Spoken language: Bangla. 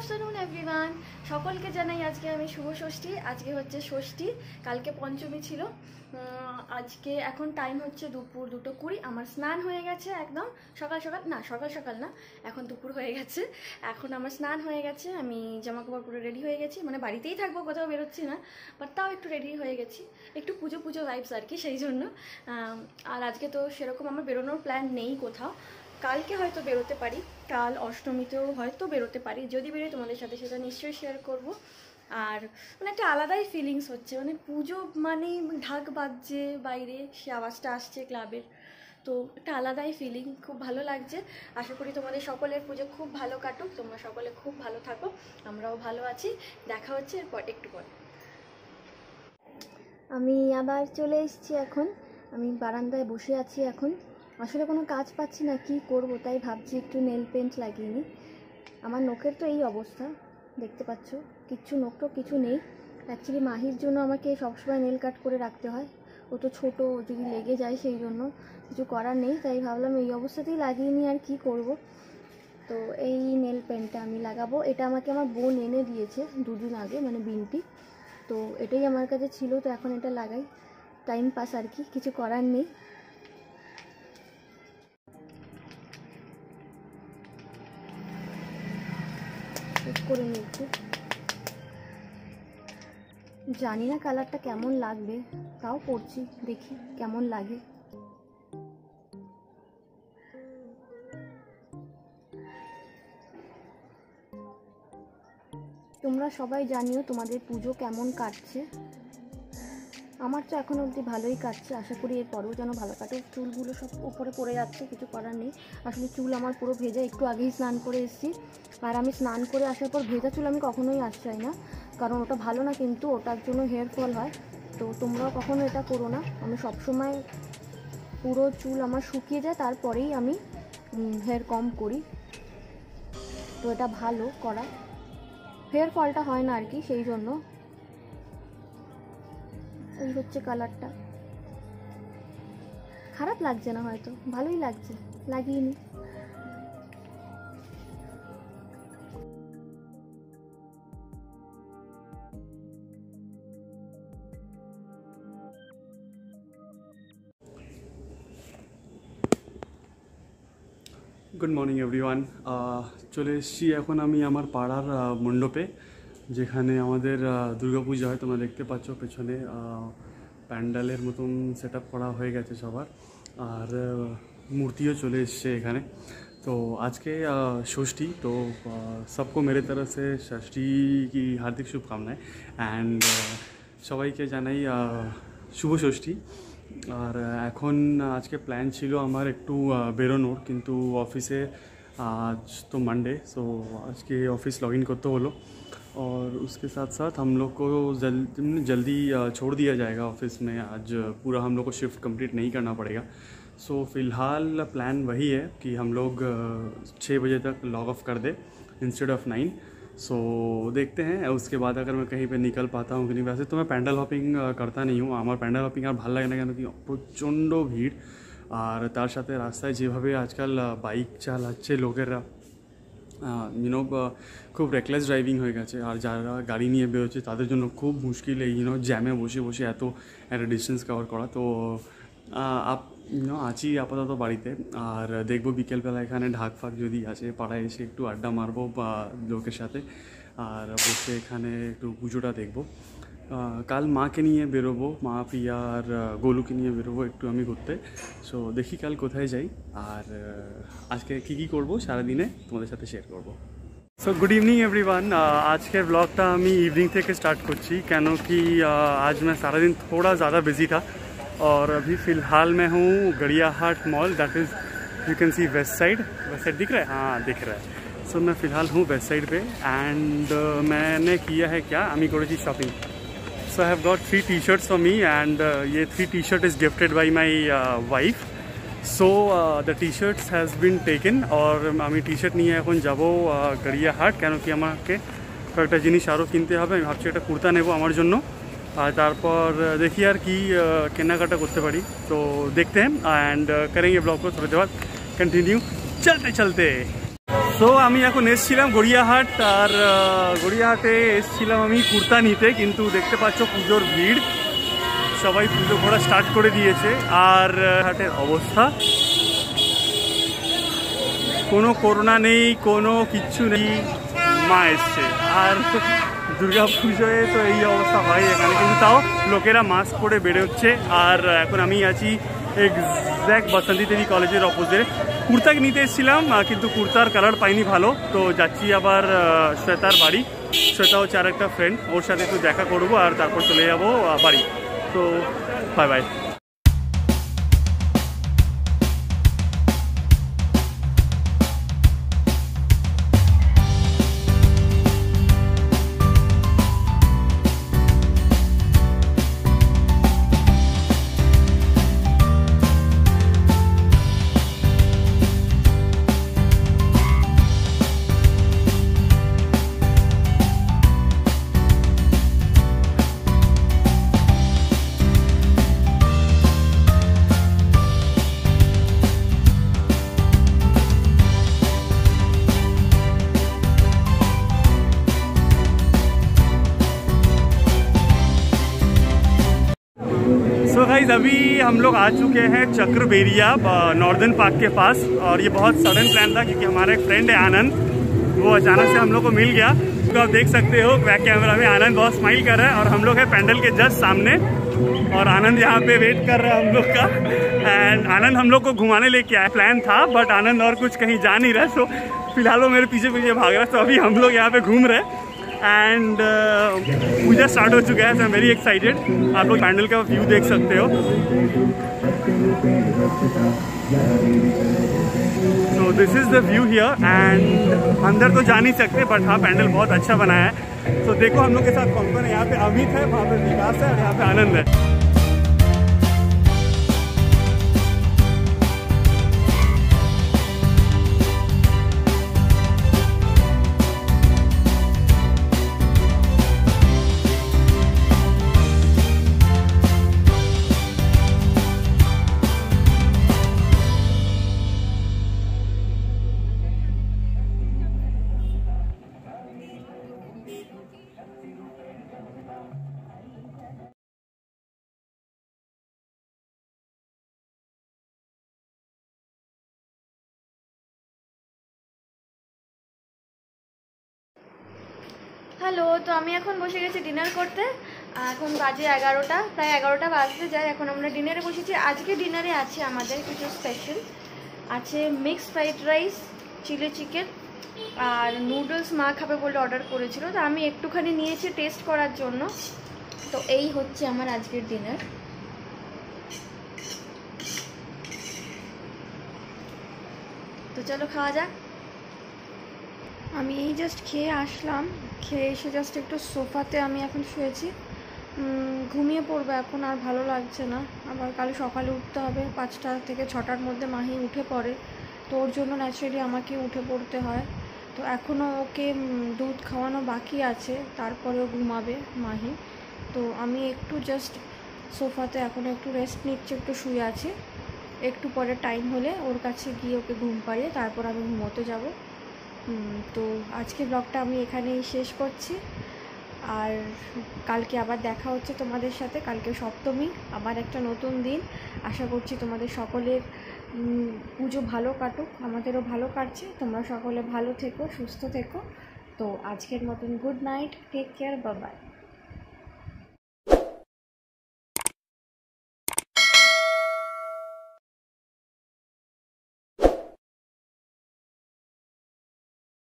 আফটারনুন এভরিওয়ান সকলকে জানাই আজকে আমি শুভ ষষ্ঠী। আজকে হচ্ছে ষষ্ঠী, কালকে পঞ্চমী ছিল। আজকে এখন টাইম হচ্ছে দুপুর দুটো কুড়ি। আমার স্নান হয়ে গেছে একদম। সকাল সকাল না, সকাল সকাল না, এখন দুপুর হয়ে গেছে। এখন আমার স্নান হয়ে গেছে। আমি জামা কাপড় পুরো রেডি হয়ে গেছি। মানে বাড়িতেই থাকব, কোথাও বেরোচ্ছি না বাট তাও একটু রেডি হয়ে গেছি। একটু পুজো পুজো ভাইবস আর কি, সেই জন্য। আর আজকে তো সেরকম আমার বেরোনোর প্ল্যান নেই কোথাও। কালকে হয়তো বেরোতে পারি, কাল অষ্টমীতেও হয়তো বেরোতে পারি, যদি বেরোই তোমাদের সাথে সেটা নিশ্চয়ই শেয়ার করব। আর মানে একটা আলাদাই ফিলিংস হচ্ছে মানে পুজো মানেই ঢাক বাজছে বাইরে, সে আওয়াজটা আসছে ক্লাবের। তো একটা আলাদাই ফিলিং খুব ভালো লাগছে। আশা করি তোমাদের সকলের পুজো খুব ভালো কাটুক, তোমরা সকলে খুব ভালো থাকো, আমরাও ভালো আছি। দেখা হচ্ছে এরপর একটু পরে। আমি আবার চলে এসেছি এখন, আমি বারান্দায় বসে আছি এখন। আসলে কোনো কাজ পাচ্ছি না, কি করব? তাই ভাবছি একটু নেল পেন্ট লাগিয়ে নিই। আমার নখের তো এই অবস্থা, দেখতে পাচ্ছ? কিচ্ছু নখ তো কিছু নেই। অ্যাকচুয়ালি মাহির জন্য আমাকে সবসময় নেল কাট করে রাখতে হয়। ও তো ছোটো যদি লেগে যায় সেই জন্য। কিছু করার নেই, তাই ভাবলাম এই অবস্থাতেই লাগিয়ে নিই আর কি করব। তো এই নেল পেন্টটা আমি লাগাবো। এটা আমাকে আমার বোন এনে দিয়েছে দুদিন আগে মানে বিনটি। তো এটাই আমার কাছে ছিল, তো এখন এটা লাগাই। টাইম পাস আর কি, কিছু করার নেই। করে নিয়েছি। জানি না কালারটা কেমন লাগবে, তাও পড়ছি, দেখি কেমন লাগে। তোমরা সবাই জানিও তোমাদের পুজো কেমন কাটছে। আমার তো এখন অবধি ভালোই কাটছে। আশা করি এর পরেও যেন ভালো কাটে চুলগুলো সব উপরে পড়ে যাচ্ছে, কিছু করার নেই। আসলে চুল আমার পুরো ভেজা, একটু আগেই স্নান করে এসেছি। আর আমি স্নান করে আসার পর ভেজা চুল আমি কখনোই আস চাই না। কারণ ওটা ভালো না, কিন্তু ওটার জন্য হেয়ার ফল হয়। তো তোমরাও কখনো এটা করো না। আমি সবসময় পুরো চুল আমার শুকিয়ে যায়, তারপরেই আমি হেয়ার কম করি। তো এটা ভালো করা। হেয়ার ফলটা হয় না আর কি, সেই জন্য। এই হচ্ছে কালারটা খারাপ লাগছে না হয়তো, ভালোই লাগছে লাগিয়ে নি গুড মর্নিং এভরিওয়ান চলে এসেছি এখন আমি আমার পাড়ার মণ্ডপে। যেখানে আমাদের আহ, দুর্গাপূজা হয় তোমরা দেখতে পাচ্ছ পেছনে আহ, প্যান্ডেলের মতন সেট করা হয়ে গেছে সবার আর আহ, মূর্তিও চলে এসছে এখানে তো আজকে আহ, ষষ্ঠী তো আহ, सबको मेरे तरफ से ষষ্ঠী কি হার্দিক শুভকামনায় অ্যান্ড সবাইকে জানাই আহ, শুভ ষষ্ঠী আর আহ, এখন আজকে প্ল্যান ছিল আমার একটু আহ, বেরোনোর কিন্তু অফিসে आज तो मंडे सो आज के ऑफिस लॉगिन करते हो लो और उसके साथ साथ हम लोग को जल, जल्दी अ, छोड़ दिया जाएगा ऑफिस में आज पूरा हम लोग को शिफ्ट कंप्लीट नहीं करना पड़ेगा सो फ़िलहाल प्लान वही है कि हम लोग अ, छः बजे तक लॉग ऑफ कर दे इंस्टेड ऑफ नाइन सो देखते हैं उसके बाद अगर मैं कहीं पे निकल पाता हूँ कि नहीं वैसे तो मैं पैंडल हॉपिंग करता नहीं हूँ আমার প্যান্ডেল হপিং আর ভালো লাগে না কেন কি প্রচণ্ড ভিড় আর তার সাথে রাস্তায় যেভাবে আজকাল বাইক চালাচ্ছে লোকেরা ইউনো খুব রেকলেস ড্রাইভিং হয়ে গেছে। আর যারা গাড়ি নিয়ে বেরোচ্ছে, তাদের জন্য খুব মুশকিল এই ইউনো জ্যামে বসে বসে এত একটা ডিস্টেন্স কভার করা। তো আপ ইউনো আছি আপাতত বাড়িতে। আর দেখব বিকেলবেলা এখানে ঢাক ফাঁক যদি আছে পাড়ায় এসে একটু আড্ডা মারবো বা লোকের সাথে। আর বসে এখানে একটু পুজোটা দেখব। কাল মাকে নিয়ে বেরোবো মা প্রিয়া আর আহ, গোলুকে নিয়ে বেরোবো একটু আমি ঘুরতে সো দেখি কাল কোথায় যাই আর আহ, আজকে কী কী করবো সারাদিনে তোমাদের সাথে শেয়ার করবো সো গুড ইভিনিং এভরিওয়ান আজকের ব্লগটা আমি ইভিনিং থেকে स्टार्ट করছি কেন কি uh, आज मैं सारा दिन थोड़ा ज़्यादा बिजी था और अभी फ़िलहाल मैं हूँ Gariahat mall that is you can see west side west side दिख रहा है हाँ दिख रहा है सो मैं फ़िलहाल हूँ वेस्ट साइड पे एंड मैंने किया है क्या আমি করেছি shopping So I have got three t-shirts for me and uh, ये three t-shirt is gifted by my uh, wife. So uh, the t-shirts has been taken और আমি টি-শার্ট নিয়ে এখন যাব গড়িয়াহাট কেন কি আমাকে কয়েকটা জিনিস আরও কিনতে হবে আমি ভাবছি একটা কুর্তা নেব আমার জন্য আর তারপর আহ, দেখি আর কি আহ, কেনাকাটা করতে পারি তো দেখতে हैं एंड करेंगे ब्लॉग को थोड़ी देर बाद कंटिन्यू चलते चलते তো আমি এখন এসছিলাম গড়িয়াহাট, আর গড়িয়াহাটে এসছিলাম আমি কুর্তা নিতে, কিন্তু দেখতে পাচ্ছ পুজোর ভিড়। সবাই পুজো ঘোরা স্টার্ট করে দিয়েছে, আর হাটের অবস্থা। কোনো করোনা নেই, কোনো কিচ্ছু নেই, মা এসছে। আর দুর্গা পুজোয় তো এই অবস্থা হয় এখানে, কিন্তু তাও লোকেরা মাস্ক পরে বেড়ে বেরোচ্ছে। আর, এখন আমি আছি এক্স্যাক্ট বসন্তী দেবী কলেজের অপোজিটে কুর্তা নিতে এসেছিলাম কিন্তু কুর্তার কালার পাইনি ভালো। তো যাচ্ছি আবার শ্বেতার বাড়ি। শ্বেতা হচ্ছে আর একটা ফ্রেন্ড ওর সাথে একটু দেখা করব আর তারপর চলে যাব বাড়ি। তো বাই বাই गाइज़ अभी हम लोग आ चुके हैं चक्रबेरिया नॉर्दर्न पार्क के पास। और ये बहुत सडन प्लान था क्योंकि हमारा एक फ्रेंड है आनंद। वो अचानक से हम लोग को मिल गया। तो आप देख सकते हो बैक कैमरा में आनंद बहुत स्माइल कर रहा है और हम लोग हैं पैंडल के जस्ट सामने। और आनंद यहाँ पे वेट कर रहा है हम लोग का। एंड आनंद हम लोग को घुमाने लेके आया प्लान था बट आनंद और कुछ कहीं जा नहीं रहा। सो फ़िलहाल वो मेरे पीछे पीछे भाग रहा है। तो अभी हम लोग यहाँ पे घूम रहे हैं। एंड पूजा स्टार्ट हो चुका है आई एम वेरी एक्साइटेड आप लोग पैंडल का व्यू देख सकते हो. So this is the view here and अंदर तो जा नहीं सकते बट हाँ पैंडल बहुत अच्छा बनाया है. सो so, देखो हम लोग के साथ कौन कौन है. यहाँ पे अमित है वहाँ पे विकास है और यहाँ पे आनंद है. হ্যালো, তো আমি এখন বসে গেছি ডিনার করতে। এখন বাজে এগারোটা, প্রায় এগারোটা বাজতে যায়। এখন আমরা ডিনারে বসেছি। আজকে ডিনারে আছে আমাদের কিছু স্পেশাল আছে mix fried rice chilli chicken আর নুডলস মা খাবে বলে অর্ডার করেছিল। তো আমি একটুখানি নিয়েছি টেস্ট করার জন্য। তো এই হচ্ছে আমার আজকের ডিনার তো চলো খাওয়া যাক। আমি এই জাস্ট খেয়ে আসলাম। খেয়ে এসে জাস্ট একটু সোফাতে আমি এখন শুয়েছি। ঘুমিয়ে পড়ব এখন, আর ভালো লাগছে না। আবার কাল সকালে উঠতে হবে, পাঁচটা থেকে ছটার মধ্যে মাহি উঠে পড়ে। তো ওর জন্য ন্যাচারালি আমাকে উঠে পড়তে হয়। তো এখনও ওকে দুধ খাওয়ানো বাকি আছে, তারপরেও ঘুমাবে মাহি। তো আমি একটু জাস্ট সোফাতে এখন একটু রেস্ট নিচ্ছি, একটু শুয়ে আছি। একটু পরে টাইম হলে ওর কাছে গিয়ে ওকে ঘুম পাড়িয়ে তারপর আমি ঘুমোতে যাব। তো আজকে ব্লগটা আমি এখানেই শেষ করছি। আর কালকে আবার দেখা হচ্ছে তোমাদের সাথে, কালকে সপ্তমী, আবার একটা নতুন দিন। আশা করছি তোমাদের সকলের পুজো ভালো কাটুক, আমাদেরও ভালো কাটছে। তোমরা সকলে ভালো থেকো, সুস্থ থেকো। তো আজকের মতন গুড নাইট, টেক কেয়ার বাবাই